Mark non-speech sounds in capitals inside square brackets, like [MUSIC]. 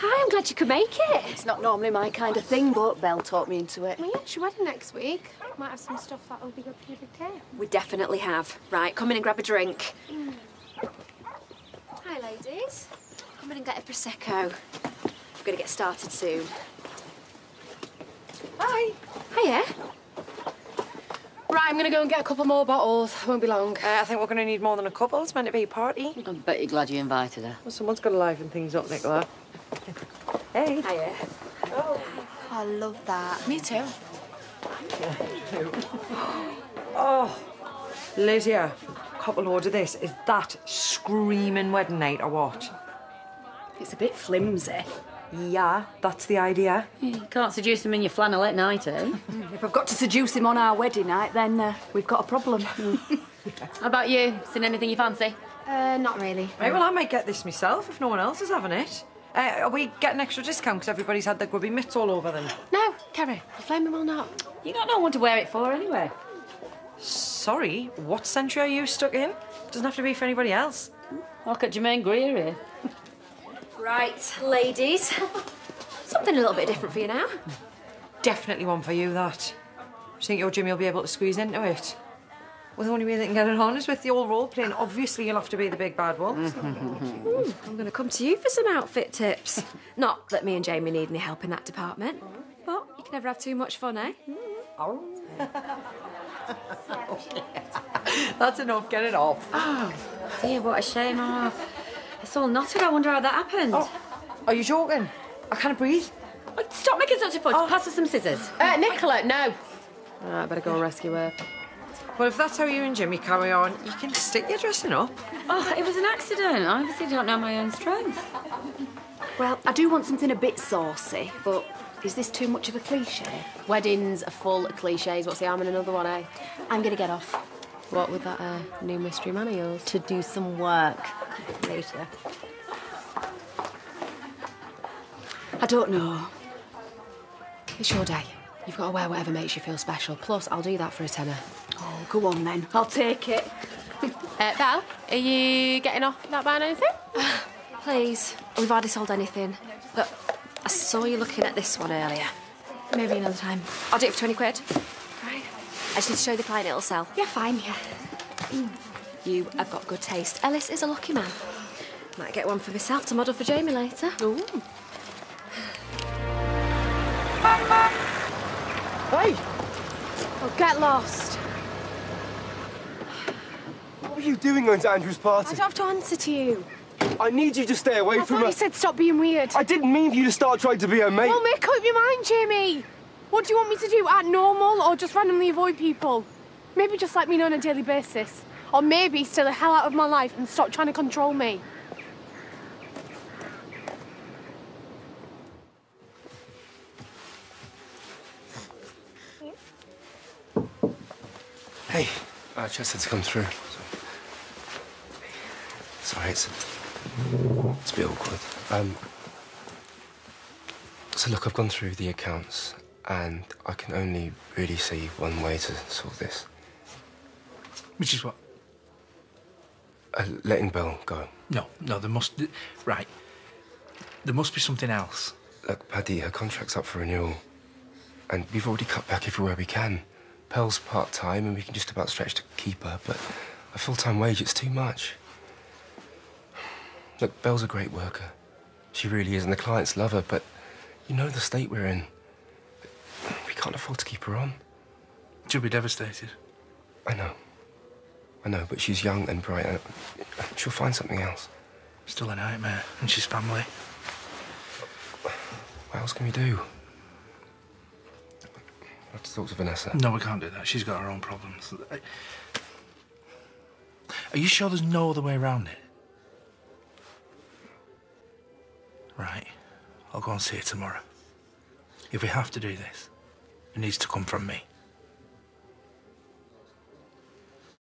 Hi, I'm glad you could make it. It's not normally my kind of thing, but Belle talked me into it. Well, yeah, it's your wedding next week. Might have some stuff that'll be good for your big day. We definitely have. Right, come in and grab a drink. Hi, ladies. Come in and get a Prosecco. We're going to get started soon. Hi. Hiya. Right, I'm gonna go and get a couple more bottles. Won't be long. Uh, I think we're going to need more than a couple. It's meant to be a party. I bet you're glad you invited her. Well, someone's got to liven things up, Nicola. Hey. Hiya. Oh. I love that. Me too. Oh, Lydia, couple order this. Is that screaming wedding night or what? It's a bit flimsy. Yeah, that's the idea. You can't seduce him in your flannel at night, eh? [LAUGHS] If I've got to seduce him on our wedding night, then uh, we've got a problem. [LAUGHS] How about you? Seen anything you fancy? Uh, not really. Right, well, I might get this myself if no one else is having it. Uh, are we getting extra discount because everybody's had their grubby mitts all over them? No, Kerry, you flaming will not. You got no one to wear it for anyway. Sorry, what century are you stuck in? Doesn't have to be for anybody else. Look at Germaine Greer here. right, ladies. Something a little bit different for you now. Definitely one for you, that. Do you think your Jimmy will be able to squeeze into it? Well, the only way they can get it on is with the old role playing. Obviously, you'll have to be the big bad wolf. I'm going to come to you for some outfit tips. Not that me and Jamie need any help in that department. But you can never have too much fun, eh? [LAUGHS] That's enough. Get it off. Oh, Dear, what a shame. Oh, it's all knotted. I wonder how that happened. Oh, are you joking? I can't breathe. Oh, Stop making such a fuss. Pass us some scissors. Uh, Nicola, no. I better go and rescue her. Well, if that's how you and Jimmy carry on, you can stick your dressing up. Oh, it was an accident. I obviously don't know my own strength. Well, I do want something a bit saucy, but is this too much of a cliche? Weddings are full of cliches. What's the harm in another one, eh? I'm going to get off. What with that uh, new mystery man of yours? To do some work. Later. I don't know. It's your day. You've got to wear whatever makes you feel special. Plus, I'll do that for a tenner. Oh, go on then. I'll take it. [LAUGHS] Uh, Val, are you getting off without buying anything? [SIGHS] Please. We've hardly sold anything. But I saw you looking at this one earlier. Maybe another time. I'll do it for 20 quid. Right. I just need to show the client it'll sell. Yeah, fine, yeah. You have got good taste. Ellis is a lucky man. Might get one for myself to model for Jamie later. Ooh. Hey! Oh, get lost. What were you doing going to Andrea's party? I don't have to answer to you. I need you to stay away I from her. you said stop being weird. I didn't mean for you to start trying to be her mate. Well, make up your mind, Jamie. What do you want me to do? Act normal or just randomly avoid people? Maybe just let me know on a daily basis. Or maybe stay the hell out of my life and stop trying to control me. Hey, uh, to come through. So... Sorry, it's it's a bit awkward. Um, so look, I've gone through the accounts, and I can only really see one way to solve this: Which is what? uh, letting Belle go. No, no, there must. Right. There must be something else. Look, Paddy, her contract's up for renewal, and we've already cut back everywhere we can. Pelle's part time, and we can just about stretch to keep her, but a full time wage, it's too much. Look, Belle's a great worker. She really is, and the clients love her, but you know the state we're in. We can't afford to keep her on. She'll be devastated. I know. I know, but she's young and bright. and She'll find something else. Still a nightmare, and she's family. What else can we do? Have to talk to Vanessa. No, we can't do that. She's got her own problems. Are you sure there's no other way around it? Right. I'll go and see her tomorrow. If we have to do this, it needs to come from me.